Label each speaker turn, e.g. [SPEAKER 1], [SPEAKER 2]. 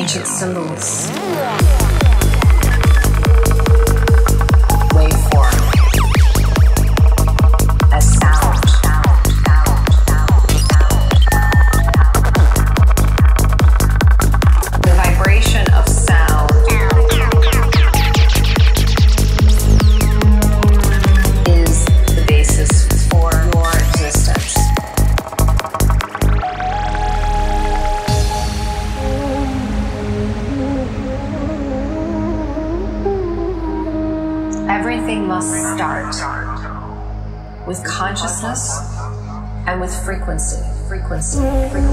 [SPEAKER 1] ancient symbols. Frequency,